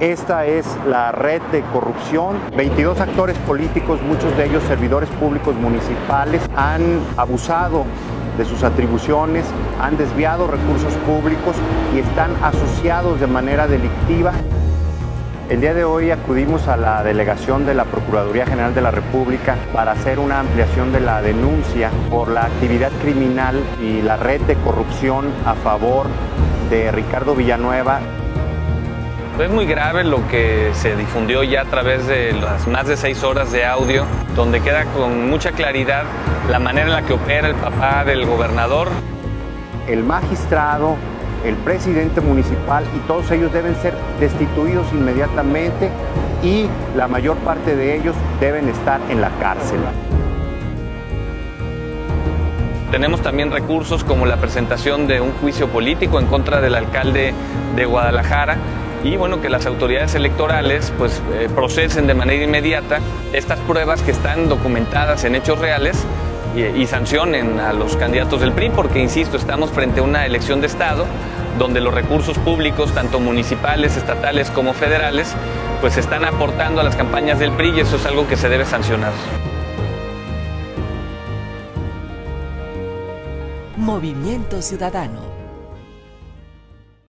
Esta es la red de corrupción. 22 actores políticos, muchos de ellos servidores públicos municipales, han abusado de sus atribuciones, han desviado recursos públicos y están asociados de manera delictiva. El día de hoy acudimos a la delegación de la Procuraduría General de la República para hacer una ampliación de la denuncia por la actividad criminal y la red de corrupción a favor de Ricardo Villanueva. Es muy grave lo que se difundió ya a través de las más de seis horas de audio, donde queda con mucha claridad la manera en la que opera el papá del gobernador. El magistrado el presidente municipal y todos ellos deben ser destituidos inmediatamente y la mayor parte de ellos deben estar en la cárcel. Tenemos también recursos como la presentación de un juicio político en contra del alcalde de Guadalajara y bueno, que las autoridades electorales pues eh, procesen de manera inmediata estas pruebas que están documentadas en hechos reales y, sancionen a los candidatos del PRI, porque, insisto, estamos frente a una elección de Estado donde los recursos públicos, tanto municipales, estatales como federales, pues están aportando a las campañas del PRI y eso es algo que se debe sancionar. Movimiento Ciudadano